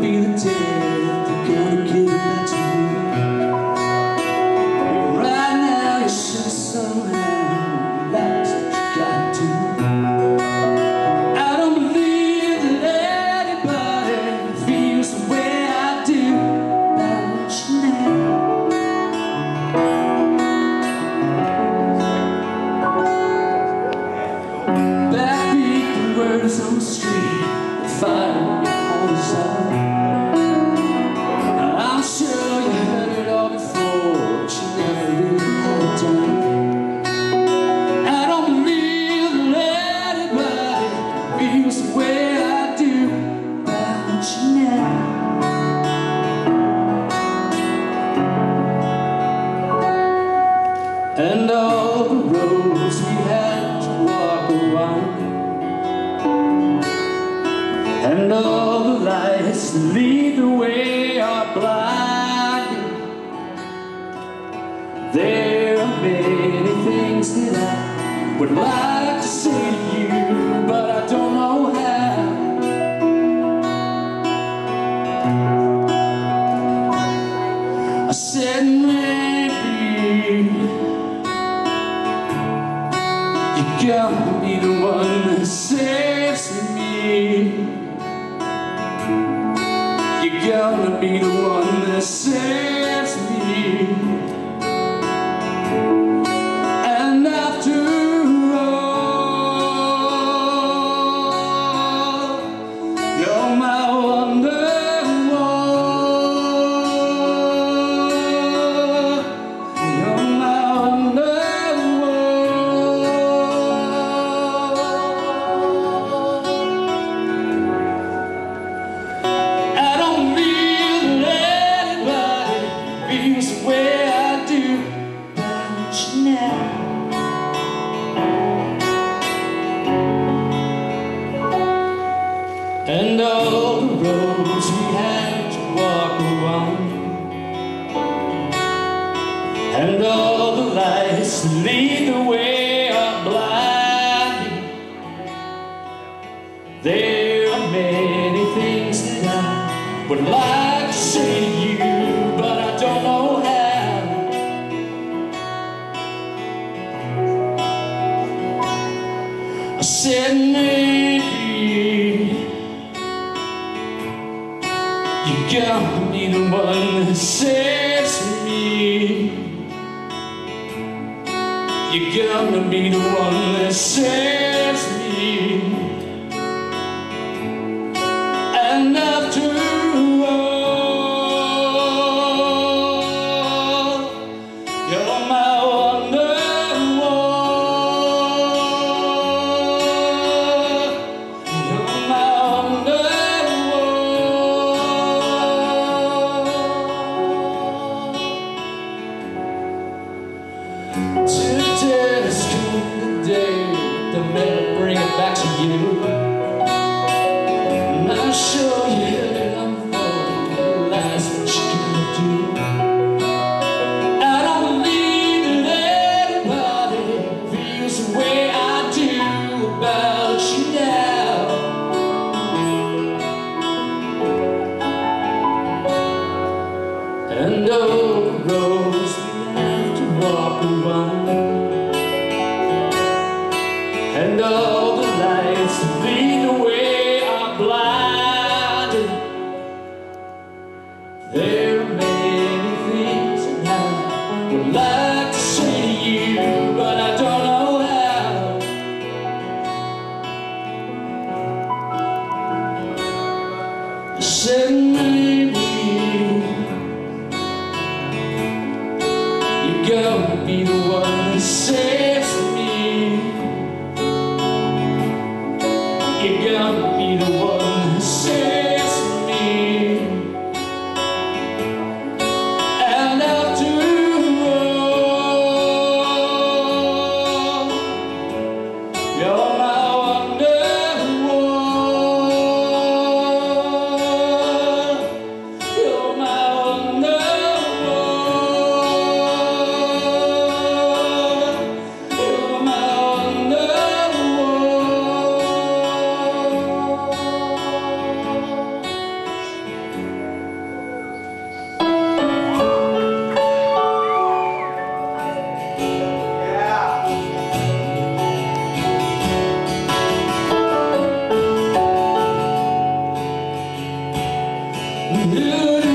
be the day lead the way are blinding. There are many things that I would like to say to you, but I don't know how. I said maybe you gotta be the one gotta be the one that saves that lead the way are blinding There are many things that I would like to say to you But I don't know how. I said maybe you gotta be the one that saves Gotta be the one that saves show you that I'm. That's what you gotta do. I don't believe that anybody feels the way I do about you now. And all the roads we have to walk around And all the lights lead the be the one to saves Yeah.